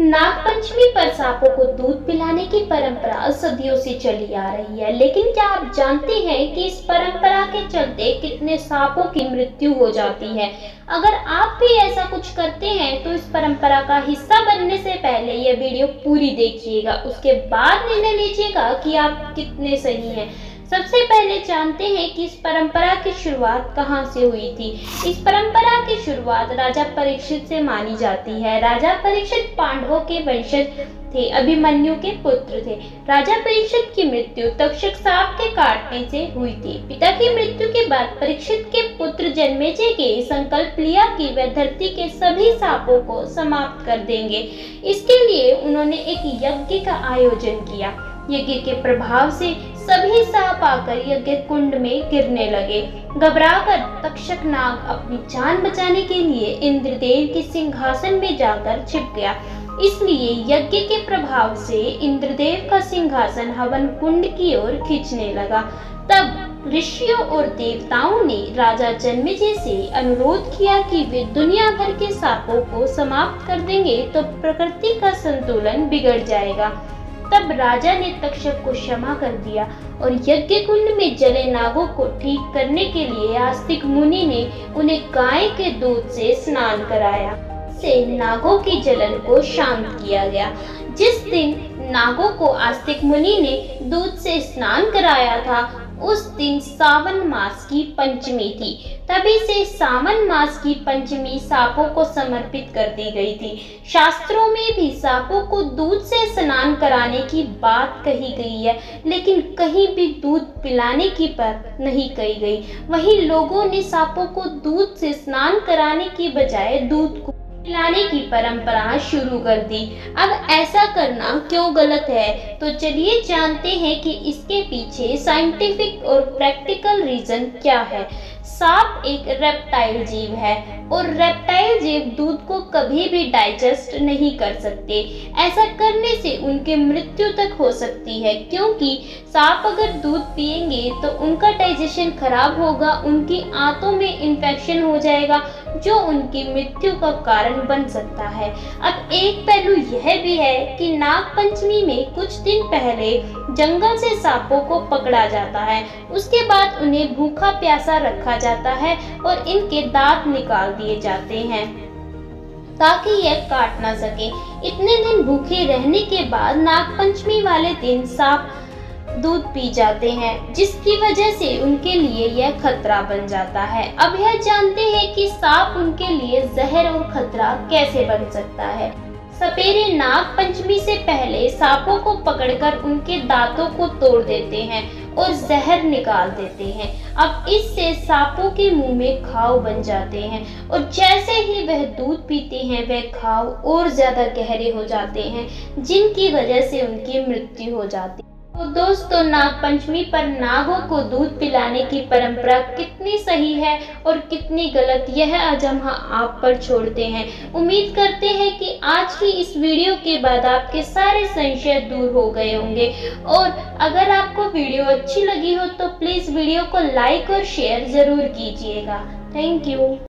नागपंचमी पर सांपों को दूध पिलाने की परंपरा सदियों से चली आ रही है। लेकिन क्या आप जानते हैं कि इस परंपरा के चलते कितने सांपों की मृत्यु हो जाती है? अगर आप भी ऐसा कुछ करते हैं तो इस परंपरा का हिस्सा बनने से पहले यह वीडियो पूरी देखिएगा। उसके बाद निर्णय लीजिएगा कि आप कितने सही हैं। सबसे पहले जानते हैं कि इस परंपरा की शुरुआत कहाँ से हुई थी। इस परंपरा की शुरुआत राजा परीक्षित से मानी जाती है। राजा परीक्षित पांडवों के वंशज थे, अभिमन्यु के पुत्र थे। राजा परीक्षित की मृत्यु तक्षक सांप के काटने से हुई थी। पिता की मृत्यु के बाद परीक्षित के पुत्र जन्मेजय के संकल्प लिया कि वह धरती के सभी सांपों को समाप्त कर देंगे। इसके लिए उन्होंने एक यज्ञ का आयोजन किया। यज्ञ के प्रभाव से सभी सांप आकर यज्ञ कुंड में गिरने लगे। घबराकर तक्षक नाग अपनी जान बचाने के लिए इंद्रदेव के सिंहासन में जाकर छिप गया। इसलिए यज्ञ के प्रभाव से इंद्रदेव का सिंहासन हवन कुंड की ओर खींचने लगा। तब ऋषियों और देवताओं ने राजा जन्मेजय से अनुरोध किया कि वे दुनिया भर के सांपों को समाप्त कर देंगे तो प्रकृति का संतुलन बिगड़ जाएगा। तब राजा ने तक्षक को क्षमा कर दिया और यज्ञ कुंड में जले नागों को ठीक करने के लिए आस्तिक मुनि ने उन्हें गाय के दूध से स्नान कराया। से नागों की जलन को शांत किया गया। जिस दिन नागों को आस्तिक मुनि ने दूध से स्नान कराया था उस दिन सावन मास की पंचमी थी। तभी से सावन मास की पंचमी सांपों को समर्पित कर दी गई थी। शास्त्रों में भी सांपों को दूध से स्नान कराने की बात कही गई है, लेकिन कहीं भी दूध पिलाने की बात नहीं कही गई। वहीं लोगों ने सांपों को दूध से स्नान कराने की बजाय दूध को पिलाने की परंपरा शुरू कर दी। अब ऐसा करना क्यों गलत है? तो चलिए जानते हैं कि इसके पीछे साइंटिफिक और प्रैक्टिकल रीजन क्या है। सांप एक रेप्टाइल जीव है। और रेप्टाइल जीव दूध को कभी भी डाइजेस्ट नहीं कर सकते। ऐसा करने से उनके मृत्यु तक हो सकती है, क्योंकि सांप अगर दूध पिएँगे तो उनका डाइजेशन खराब होगा, उनकी आंतों में इन्फेक्शन हो जाएगा, जो उनकी मृत्यु का कारण बन सकता है। अब एक पहलू यह भी है कि नाग पंचमी में कुछ दिन पहले जंगल से सांपों को पकड़ा जाता है। उसके बाद उन्हें भूखा प्यासा रखा जाता है और इनके दांत निकाल दिए जाते हैं। ताकि यह काट ना सके। इतने दिन भूखे रहने के बाद नागपंचमी वाले दिन सांप दूध पी जाते हैं, जिसकी वजह से उनके लिए यह खतरा बन जाता है। अब यह जानते हैं कि सांप उनके लिए जहर और खतरा कैसे बन सकता है। सपेरे नाग पंचमी से पहले सांपों को पकड़कर उनके दांतों को तोड़ देते हैं। और जहर निकाल देते हैं। अब इससे सांपों के मुँह में घाव बन जाते हैं और जैसे ही वह दूध पीते हैं, वह घाव और ज़्यादा गहरे हो जाते हैं, जिनकी वजह से उनकी मृत्यु हो जाती तो दोस्तों नाग पंचमी पर नागों को दूध पिलाने की परंपरा कितनी सही है और कितनी गलत, यह आज हम आप पर छोड़ते हैं। उम्मीद करते हैं कि आज की इस वीडियो के बाद आपके सारे संशय दूर हो गए होंगे। और अगर आपको वीडियो अच्छी लगी हो तो प्लीज़ वीडियो को लाइक और शेयर ज़रूर कीजिएगा। Thank you.